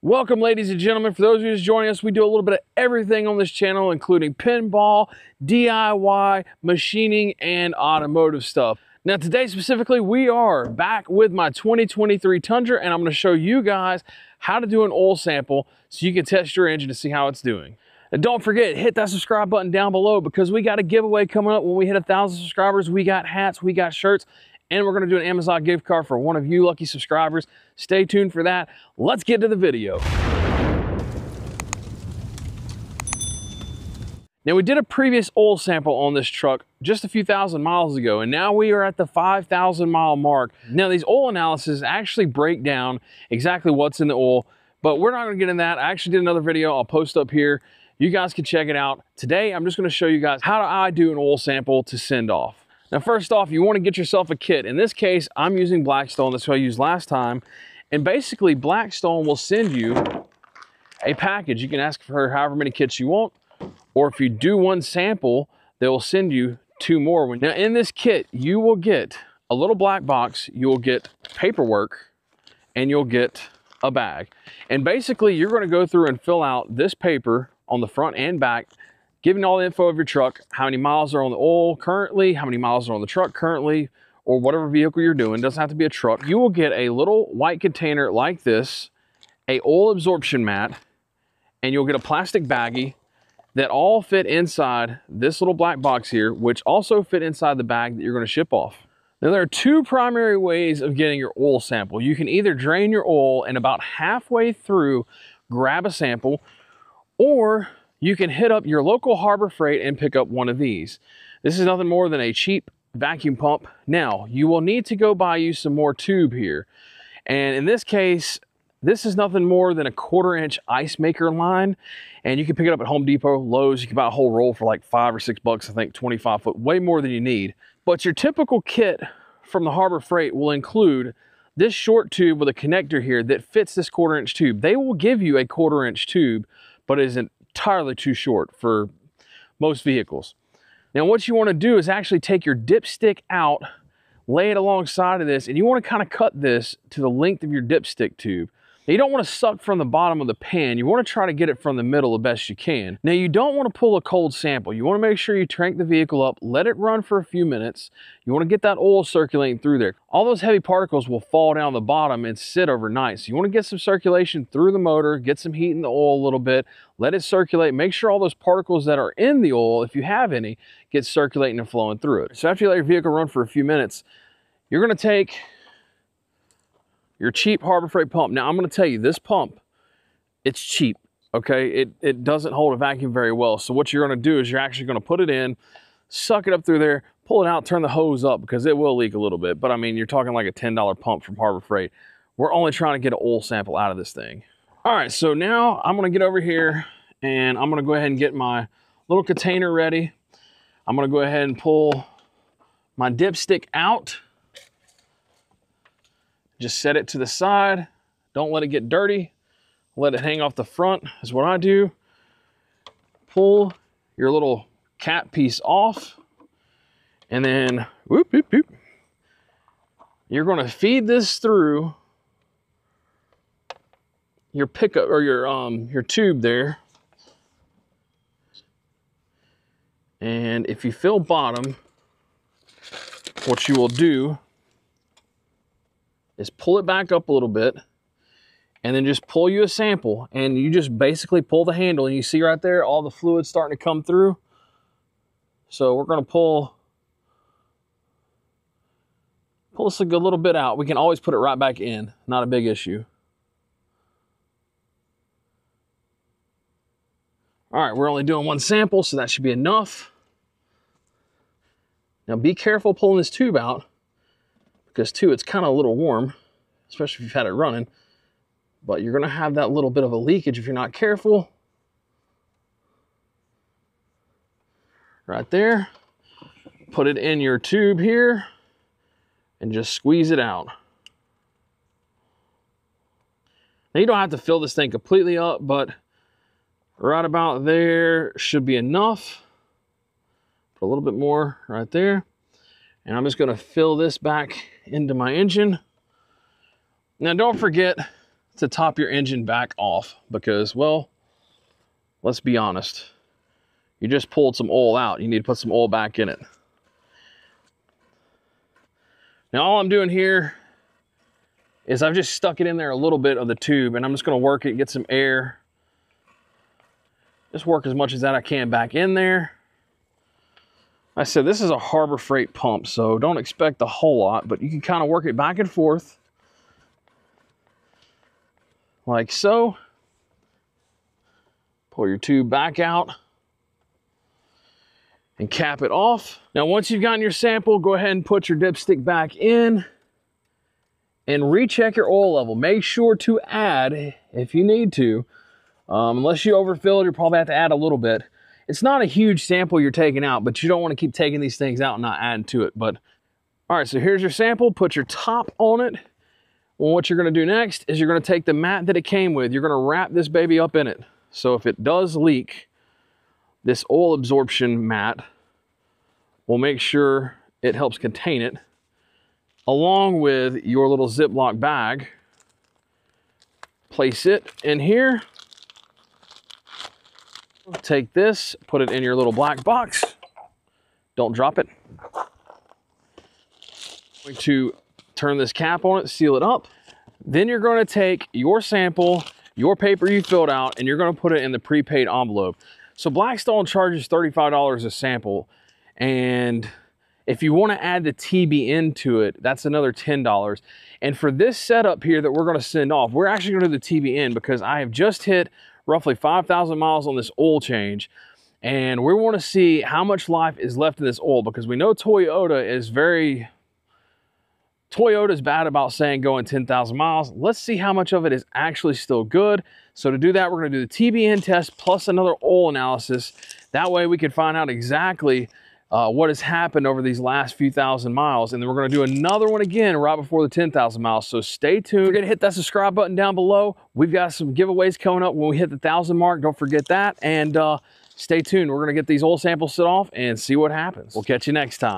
Welcome, ladies and gentlemen. For those of you joining us, we do a little bit of everything on this channel, including pinball, DIY, machining, and automotive stuff. Now, today specifically, we are back with my 2023 Tundra, and I'm going to show you guys how to do an oil sample so you can test your engine to see how it's doing. And don't forget, hit that subscribe button down below because we got a giveaway coming up when we hit a thousand subscribers. We got hats, we got shirts, and we're going to do an Amazon gift card for one of you lucky subscribers. Stay tuned for that. Let's get to the video. Now we did a previous oil sample on this truck just a few thousand miles ago, and now we are at the 5,000 mile mark. Now these oil analyses actually break down exactly what's in the oil, but we're not gonna get in that. I actually did another video I'll post up here. You guys can check it out. Today, I'm just gonna show you guys how do I do an oil sample to send off. Now, first off, you wanna get yourself a kit. In this case, I'm using Blackstone. That's what I used last time. And basically, Blackstone will send you a package. You can ask for however many kits you want. Or if you do one sample, they will send you two more. Now, in this kit, you will get a little black box, you will get paperwork, and you'll get a bag. And basically, you're gonna go through and fill out this paper on the front and back giving all the info of your truck, how many miles are on the oil currently, how many miles are on the truck currently, or whatever vehicle you're doing, doesn't have to be a truck. You will get a little white container like this, a oil absorption mat, and you'll get a plastic baggie that all fit inside this little black box here, which also fit inside the bag that you're gonna ship off. Now there are two primary ways of getting your oil sample. You can either drain your oil and about halfway through, grab a sample, or you can hit up your local Harbor Freight and pick up one of these. This is nothing more than a cheap vacuum pump. Now, you will need to go buy you some more tube here. And in this case, this is nothing more than a quarter inch ice maker line. And you can pick it up at Home Depot, Lowe's. You can buy a whole roll for like five or six bucks, I think 25 foot, way more than you need. But your typical kit from the Harbor Freight will include this short tube with a connector here that fits this quarter inch tube. They will give you a quarter inch tube, but it isn't entirely too short for most vehicles. Now what you want to do is actually take your dipstick out, lay it alongside of this, and you want to kind of cut this to the length of your dipstick tube. Now, you don't want to suck from the bottom of the pan. You want to try to get it from the middle the best you can. Now, you don't want to pull a cold sample. You want to make sure you crank the vehicle up, let it run for a few minutes. You want to get that oil circulating through there. All those heavy particles will fall down the bottom and sit overnight. So you want to get some circulation through the motor, get some heat in the oil a little bit, let it circulate. Make sure all those particles that are in the oil, if you have any, get circulating and flowing through it. So after you let your vehicle run for a few minutes, you're going to take your cheap Harbor Freight pump. Now, I'm going to tell you, this pump, it's cheap, okay? It, it doesn't hold a vacuum very well. So what you're going to do is you're actually going to put it in, suck it up through there, pull it out, turn the hose up because it will leak a little bit. But I mean, you're talking like a $10 pump from Harbor Freight. We're only trying to get an oil sample out of this thing. All right, so now I'm going to get over here and I'm going to go ahead and get my little container ready. I'm going to go ahead and pull my dipstick out just set it to the side. Don't let it get dirty. Let it hang off the front is what I do. Pull your little cap piece off and then whoop, whoop, whoop. You're going to feed this through your pickup or your um your tube there. And if you fill bottom, what you will do is pull it back up a little bit and then just pull you a sample and you just basically pull the handle and you see right there all the fluid starting to come through. So we're going to pull pull this a good little bit out. We can always put it right back in, not a big issue. All right, we're only doing one sample, so that should be enough. Now be careful pulling this tube out because too, it's kind of a little warm, especially if you've had it running. But you're gonna have that little bit of a leakage if you're not careful. Right there. Put it in your tube here and just squeeze it out. Now you don't have to fill this thing completely up, but right about there should be enough. Put a little bit more right there. And I'm just gonna fill this back into my engine. Now don't forget to top your engine back off because, well, let's be honest. You just pulled some oil out. You need to put some oil back in it. Now all I'm doing here is I've just stuck it in there a little bit of the tube and I'm just gonna work it, get some air. Just work as much as that I can back in there. I said this is a Harbor Freight pump, so don't expect a whole lot, but you can kind of work it back and forth like so. Pull your tube back out and cap it off. Now, once you've gotten your sample, go ahead and put your dipstick back in and recheck your oil level. Make sure to add, if you need to, um, unless you overfill it, you probably have to add a little bit. It's not a huge sample you're taking out, but you don't want to keep taking these things out and not adding to it. But all right, so here's your sample. Put your top on it. Well, what you're going to do next is you're going to take the mat that it came with. You're going to wrap this baby up in it. So if it does leak, this oil absorption mat will make sure it helps contain it along with your little Ziploc bag. Place it in here. Take this, put it in your little black box. Don't drop it. I'm Going to turn this cap on it, seal it up. Then you're going to take your sample, your paper you filled out, and you're going to put it in the prepaid envelope. So Blackstone charges $35 a sample. And if you want to add the TBN to it, that's another $10. And for this setup here that we're going to send off, we're actually going to do the TBN because I have just hit roughly 5,000 miles on this oil change. And we want to see how much life is left in this oil because we know Toyota is very Toyota's bad about saying going 10,000 miles. Let's see how much of it is actually still good. So to do that, we're gonna do the TBN test plus another oil analysis. That way we can find out exactly uh, what has happened over these last few thousand miles. And then we're gonna do another one again right before the 10,000 miles. So stay tuned. We're gonna hit that subscribe button down below. We've got some giveaways coming up when we hit the thousand mark. Don't forget that. And uh, stay tuned. We're gonna get these oil samples set off and see what happens. We'll catch you next time.